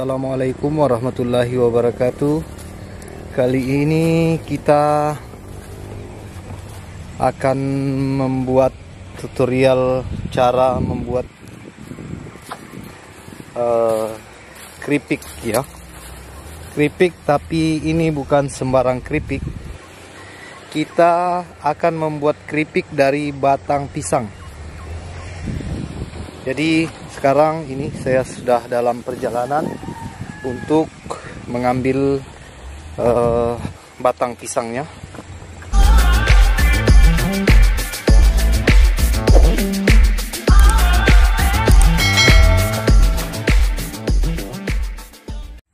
Assalamualaikum warahmatullahi wabarakatuh. Kali ini kita akan membuat tutorial cara membuat uh, keripik ya. Keripik tapi ini bukan sembarang keripik. Kita akan membuat keripik dari batang pisang. Jadi sekarang ini saya sudah dalam perjalanan untuk mengambil uh, batang pisangnya.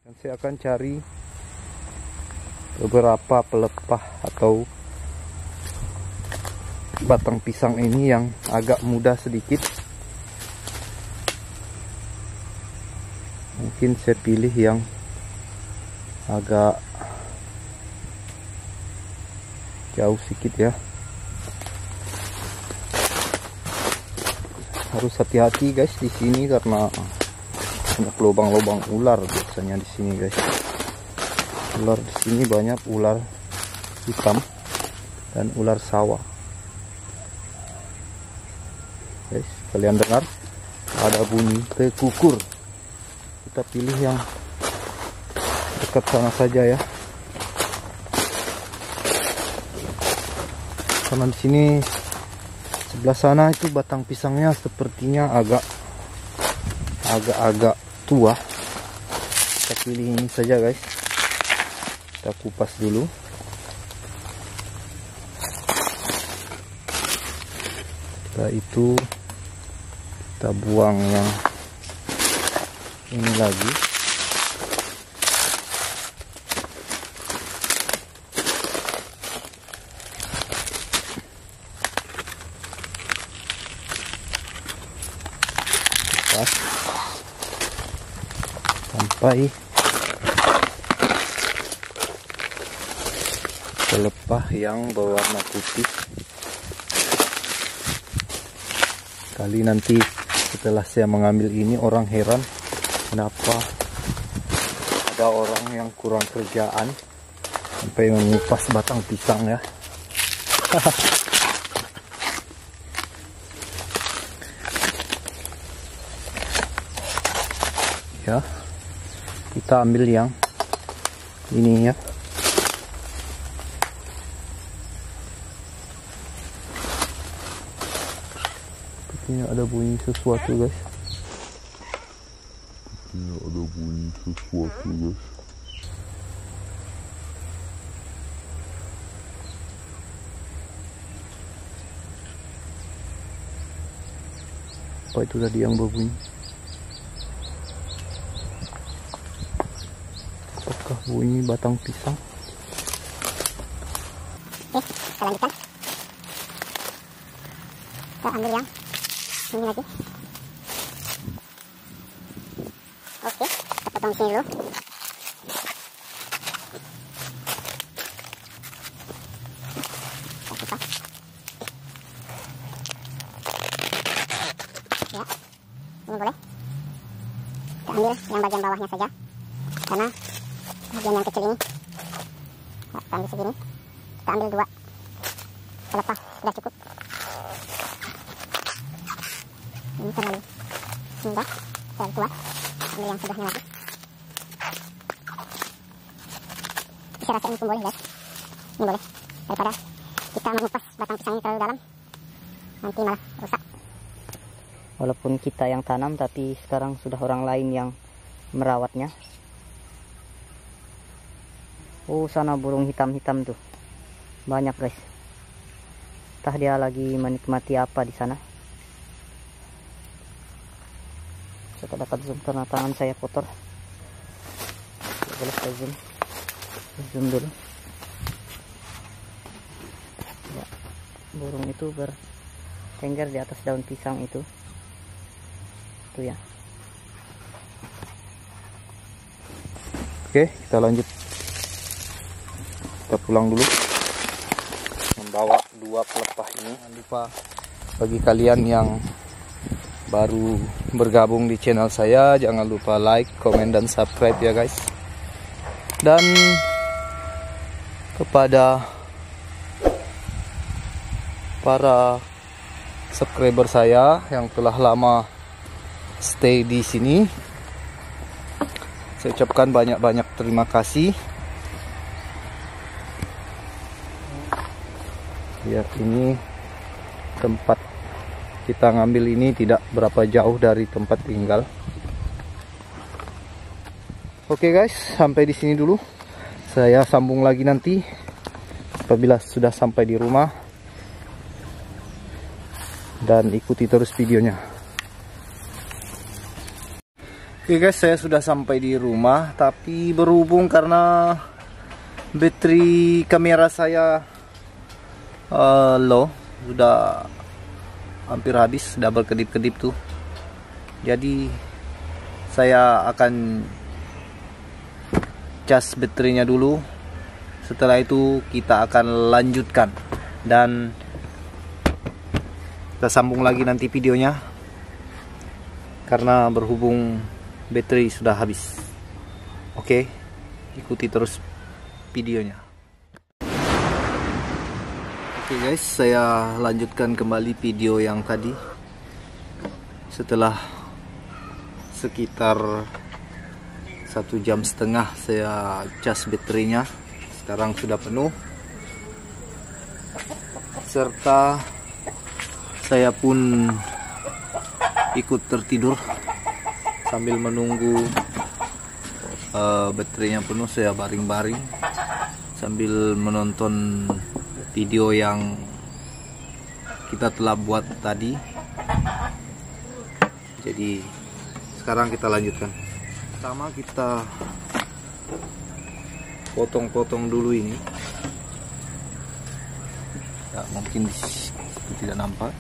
Dan saya akan cari beberapa pelepah atau batang pisang ini yang agak mudah sedikit mungkin saya pilih yang agak jauh sedikit ya. Harus hati-hati guys di sini karena banyak lubang-lubang ular biasanya di sini guys. Ular di sini banyak ular hitam dan ular sawah. Guys kalian dengar? Ada bunyi kekukur kita pilih yang dekat sana saja ya. Karena di sini sebelah sana itu batang pisangnya sepertinya agak agak-agak tua. Kita pilih ini saja guys. Kita kupas dulu. Setelah itu kita buang yang ini lagi. Pas sampai. Pelepah yang berwarna putih. Kali nanti setelah saya mengambil ini orang heran kenapa ada orang yang kurang kerjaan? Sampai mengupas batang pisang ya. Ya kita ambil yang ini ya. Sepertinya ada bunyi sesuatu guys sepertinya ada sesuatu guys apa itu tadi yang berbunyi apakah bunyi batang pisang Oke, kita lanjutkan. Kita ambil yang ini lagi. Oke, kita potong sini dulu. Ya, boleh. Kita ambil yang bagian bawahnya saja, karena bagian yang kecil ini. Kita ambil segini. Kita ambil dua pelepah sudah cukup. Ini terlalu mudah, terlalu tua. Ambil yang sebelahnya lagi. Bisa rasa ini pun boleh guys. Ini boleh. Daripada kita mengupas batang pisangnya terlalu dalam, nanti malah rusak. walaupun kita yang tanam tapi sekarang sudah orang lain yang merawatnya oh sana burung hitam-hitam tuh banyak guys entah dia lagi menikmati apa di sana saya dapat zoom karena tangan saya kotor boleh saya zoom zoom dulu ya, burung itu bertengger di atas daun pisang itu itu ya Oke, kita lanjut. Kita pulang dulu. Membawa dua pelepah ini. Jangan lupa bagi kalian yang baru bergabung di channel saya, jangan lupa like, komen, dan subscribe ya guys. Dan kepada para subscriber saya yang telah lama stay di sini, saya ucapkan banyak-banyak terima kasih. Lihat ini tempat kita ngambil ini tidak berapa jauh dari tempat tinggal. Oke guys, sampai di sini dulu. Saya sambung lagi nanti apabila sudah sampai di rumah. Dan ikuti terus videonya. Oke guys, saya sudah sampai di rumah, tapi berhubung karena baterai kamera saya uh, low, sudah hampir habis, double kedip-kedip tuh. Jadi saya akan cas baterainya dulu. Setelah itu kita akan lanjutkan dan kita sambung lagi nanti videonya karena berhubung baterai sudah habis. Oke, ikuti terus videonya. Oke guys, saya lanjutkan kembali video yang tadi. Setelah sekitar satu jam setengah saya cas baterainya, sekarang sudah penuh. Serta saya pun ikut tertidur. Sambil menunggu uh, baterainya penuh saya baring-baring. Sambil menonton video yang kita telah buat tadi. Jadi sekarang kita lanjutkan pertama kita potong-potong dulu ini. Ya mungkin tidak nampak.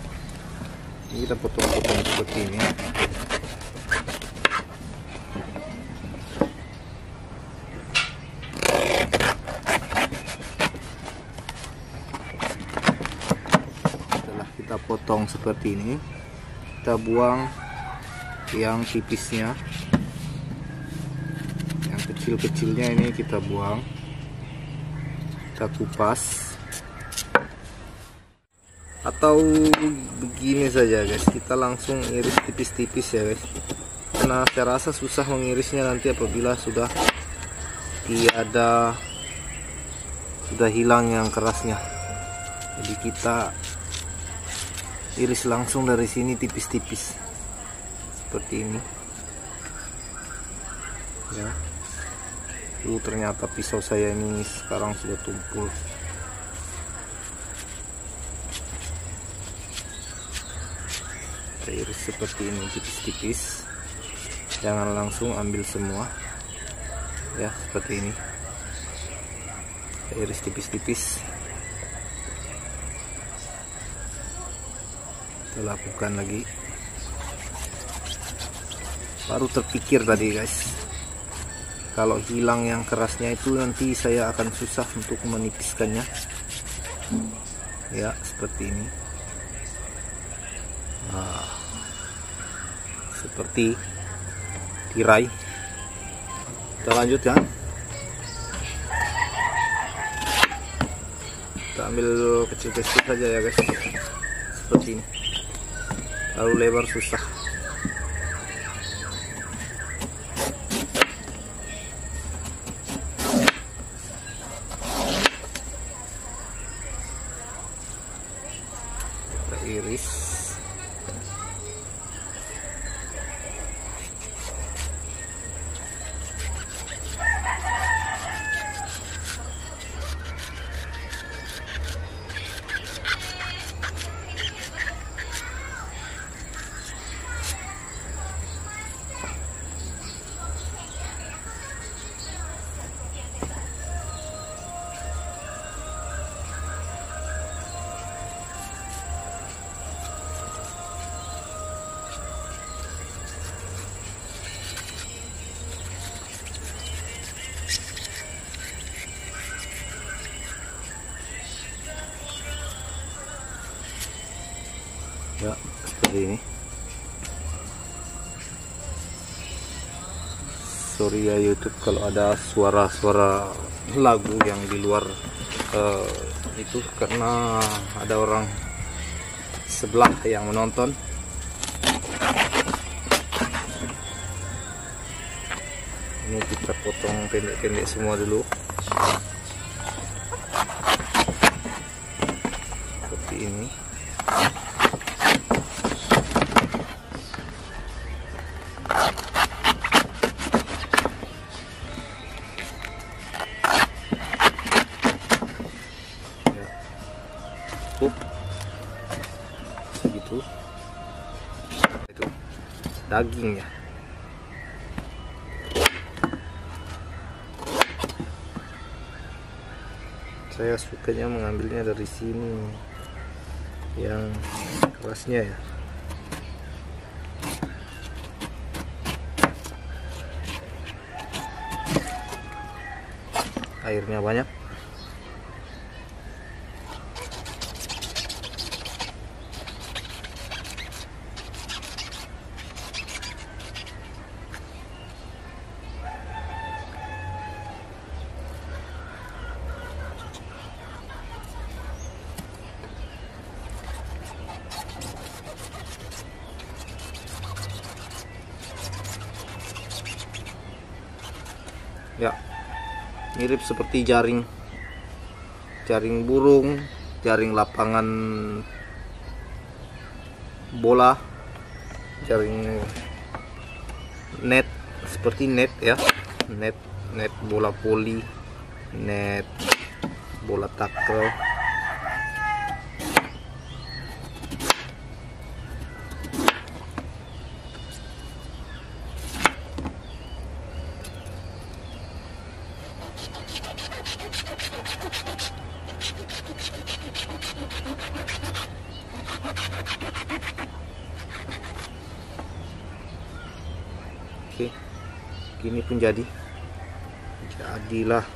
Ini kita potong-potong seperti ini. Kita potong seperti ini kita buang yang tipisnya kecil-kecilnya ini kita buang. Kita kupas atau begini saja guys. Kita langsung iris tipis-tipis ya guys. Karena saya rasa susah mengirisnya nanti apabila sudah tiada sudah hilang yang kerasnya. Jadi kita iris langsung dari sini tipis-tipis. Seperti ini. Ya Lalu ternyata pisau saya ini sekarang sudah tumpul. Iris seperti ini tipis-tipis. Jangan langsung ambil semua. Ya seperti ini. Iris tipis-tipis. Kita lakukan lagi. Baru terpikir tadi guys kalau hilang yang kerasnya itu nanti saya akan susah untuk menipiskannya. Ya seperti ini. Nah, seperti tirai. Kita lanjut ya. Kita ambil kecil-kecil saja ya guys. Seperti ini. Lalu lebar susah sorry ya YouTube kalau ada suara-suara lagu yang di luar eh, itu karena ada orang sebelah yang menonton. Ini kita potong pendek-pendek semua dulu. Seperti ini saya sukanya mengambilnya dari sini. Yang kerasnya ya. Airnya banyak mirip seperti jaring. Jaring burung jaring lapangan bola jaring net seperti net ya. Net net bola poli net bola tackle Oke, gini pun jadi. Jadilah.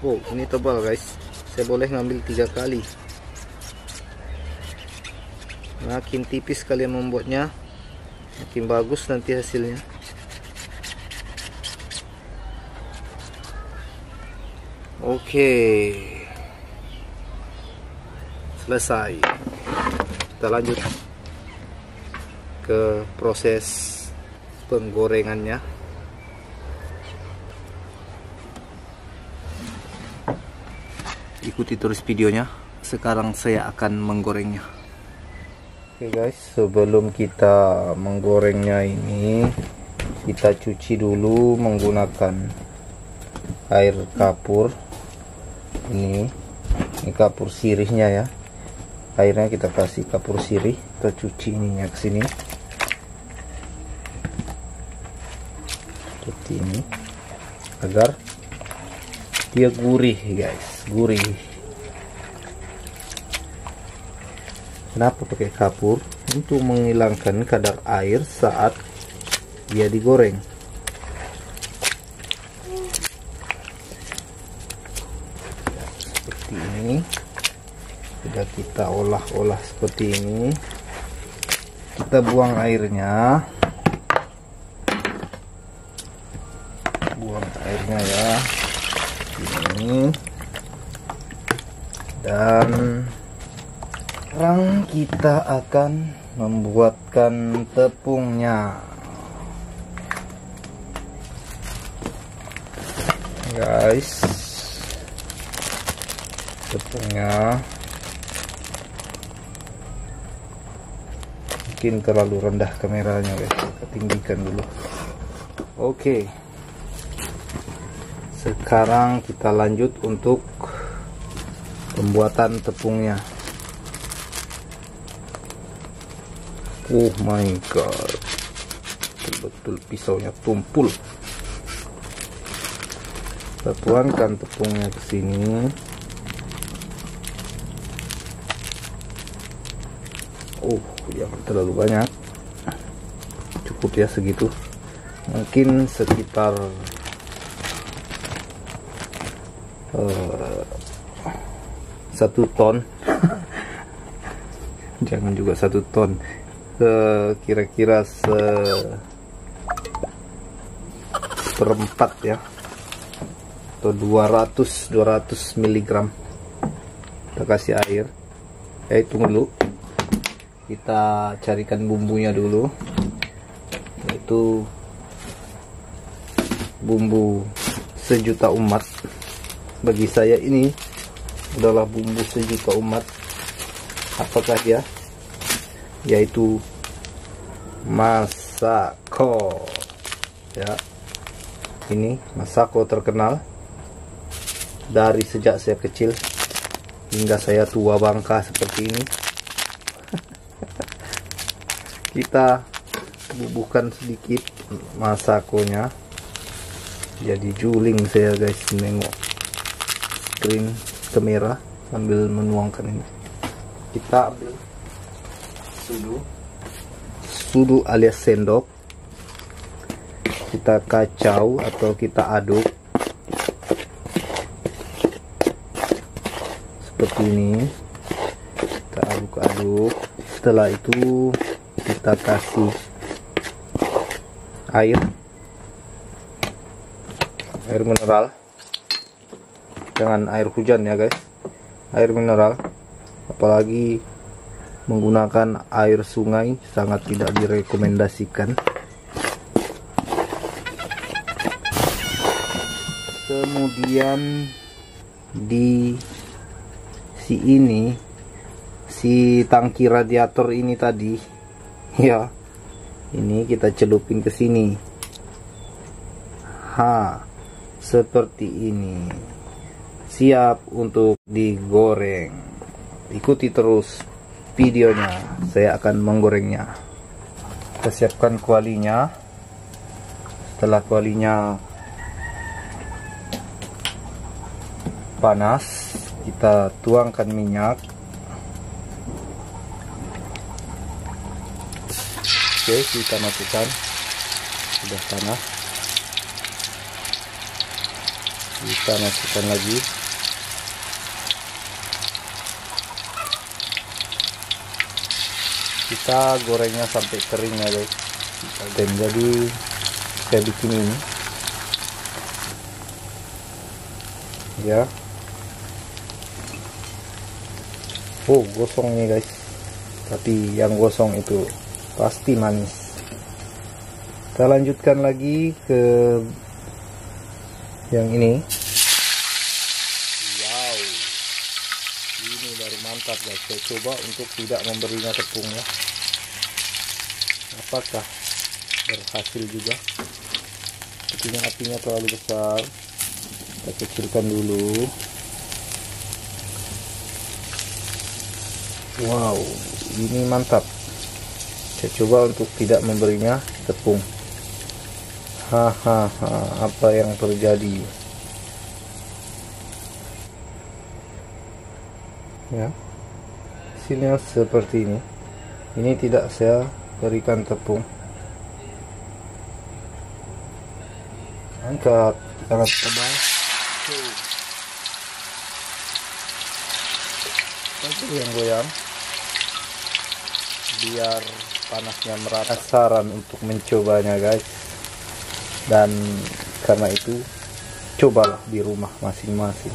Wow, ini tebal guys. Saya boleh ngambil tiga kali. Makin tipis kalian membuatnya, makin bagus nanti hasilnya. Oke. Selesai. Kita lanjut ke proses penggorengannya. Ikuti terus videonya. Sekarang saya akan menggorengnya. Oke guys, sebelum kita menggorengnya ini kita cuci dulu menggunakan air kapur ini ini kapur sirihnya ya. Airnya kita kasih kapur sirih kita cuci ininya ke sini. Seperti ini agar dia gurih guys gurih. Kenapa pakai kapur? Untuk menghilangkan kadar air saat dia digoreng seperti ini sudah kita olah-olah seperti ini. Kita buang airnya. Buang airnya ya. Ini. Dan sekarang kita akan membuatkan tepungnya. Guys tepungnya mungkin terlalu rendah kameranya guys. Kita tinggikan dulu. Oke. Sekarang kita lanjut untuk pembuatan tepungnya. Oh my god. Betul-betul pisaunya tumpul. Kita tuangkan tepungnya ke sini. Oh jangan terlalu banyak. Cukup ya segitu. Mungkin sekitar eh, satu ton. Jangan juga satu ton. Eh, kira-kira se seperempat ya. Atau 200 200 miligram. Kita kasih air. Eh tunggu dulu kita carikan bumbunya dulu. Yaitu bumbu sejuta umat. Bagi saya ini adalah bumbu sejuta umat. Apakah dia yaitu masako. Ya. Ini masako terkenal dari sejak saya kecil hingga saya tua bangka seperti ini kita bubuhkan sedikit masakonya. Jadi juling saya guys menengok screen kamera sambil menuangkan ini. Kita ambil sudu. Sudu alias sendok. Kita kacau atau kita aduk. Seperti ini. Kita aduk-aduk. Setelah itu kita kasih air. Air mineral. Jangan air hujan ya guys. Air mineral. Apalagi menggunakan air sungai sangat tidak direkomendasikan. Kemudian di si ini si tangki radiator ini tadi ya ini kita celupin ke sini. Ha seperti ini. Siap untuk digoreng. Ikuti terus videonya. Saya akan menggorengnya. Kita siapkan kualinya. Setelah kualinya panas kita tuangkan minyak oke kita masukkan. Sudah panas kita masukkan lagi. Kita gorengnya sampai kering ya guys dan jadi saya bikin ini. Ya. Oh gosong nih guys. Tapi yang gosong itu pasti manis. Kita lanjutkan lagi ke yang ini. Wow. Ini baru mantap guys. Saya coba untuk tidak memberinya tepung ya. Apakah berhasil juga? Sepertinya apinya terlalu besar. Kita kecilkan dulu. Wow. Ini mantap saya coba untuk tidak memberinya tepung. Hahaha apa yang terjadi? Ya. Hasilnya seperti ini. Ini tidak saya berikan tepung. Angkat. Sangat tebal. Oke, goyang-goyang biar panasnya merata. Saran untuk mencobanya guys. Dan karena itu cobalah di rumah masing-masing.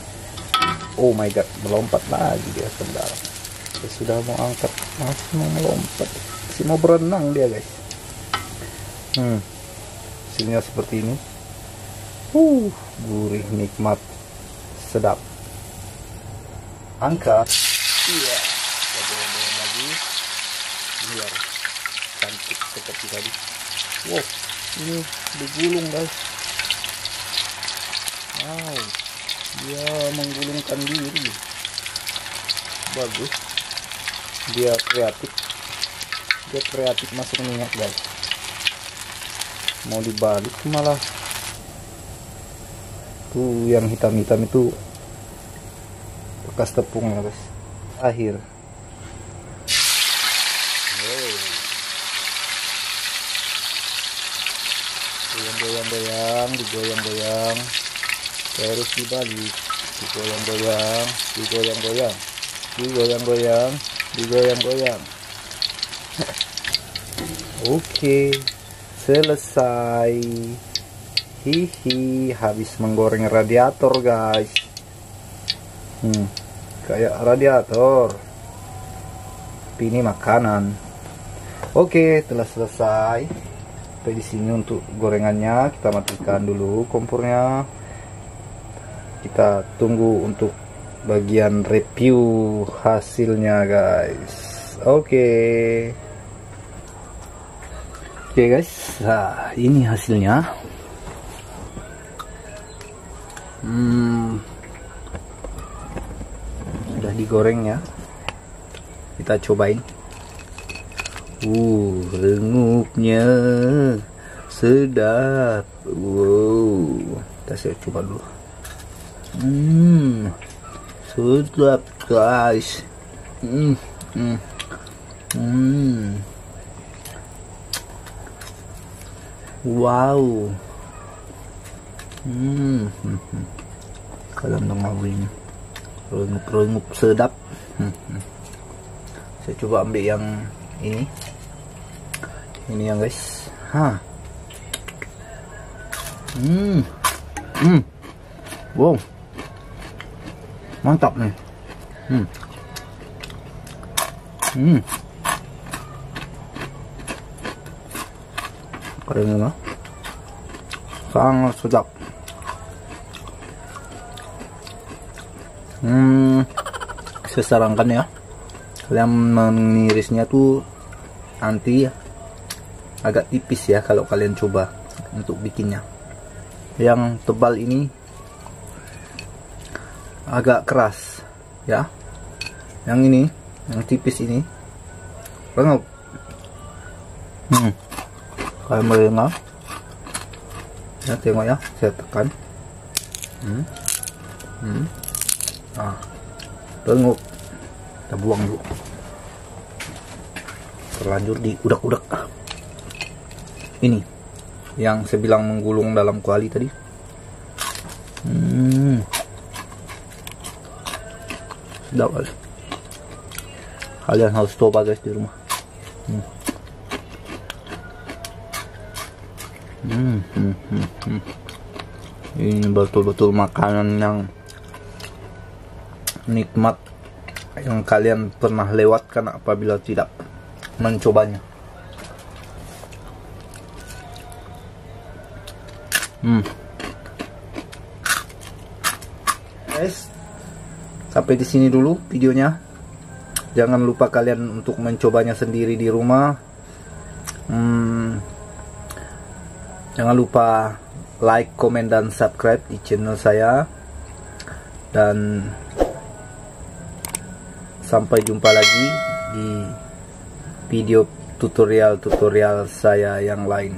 Oh my god melompat lagi dia saudara saya sudah mau angkat masih mau melompat. Masih mau berenang dia guys. Hmm hasilnya seperti ini. Uh gurih nikmat. Sedap. Angkat. Iya. Goyang lagi. Biar cantik seperti tadi. Wow ini digulung guys. Wow dia menggulungkan diri. Bagus. Dia kreatif. Dia kreatif masuk minyak guys. Mau dibalik malah. Tuh yang hitam-hitam itu bekas tepungnya guys. Akhir goyang-goyang-goyang digoyang-goyang. Terus dibalik digoyang-goyang digoyang-goyang. Digoyang-goyang digoyang-goyang. Oke selesai. Hihi habis menggoreng radiator guys. Hmm, kayak radiator. Ini makanan. Oke telah selesai sampai di sini untuk gorengannya kita matikan dulu kompornya kita tunggu untuk bagian review hasilnya guys. Oke. Okay. oke okay, guys. Nah ini hasilnya. Hmm, sudah digoreng ya. Kita cobain uh rengupnya sedap. Wow. Kita saya coba dulu. Hmm. Sedap guys. Hmm. Hmm. Hmm. Wow. Hmm, kalau ngawin. Rengup-rengup sedap. Hmm, hmm. Saya coba ambil yang ini ini yang guys. Ha hmm. Hmm. Wow. Mantap nih. Hmm. Hmm. Kayaknya sangat sedap. Hmm. Saya sarankan ya. Kalian mengirisnya tuh nanti agak tipis ya kalau kalian coba untuk bikinnya. Yang tebal ini agak keras ya. Yang ini yang tipis ini. Banget hmm. kalian mendengar ya tengok ya saya tekan. Hmm. Hmm. ah. Kita buang dulu. Terlanjur di udak-udak ini yang saya bilang menggulung dalam kuali tadi hmm. sedap kali kalian harus coba guys di rumah hmm. Hmm, hmm, hmm, hmm. ini betul-betul makanan yang nikmat yang kalian pernah lewatkan apabila tidak mencobanya. Hmm. Guys, sampai di sini dulu videonya. Jangan lupa kalian untuk mencobanya sendiri di rumah. Hmm, jangan lupa like, komen, dan subscribe di channel saya. Dan sampai jumpa lagi di video tutorial-tutorial saya yang lain.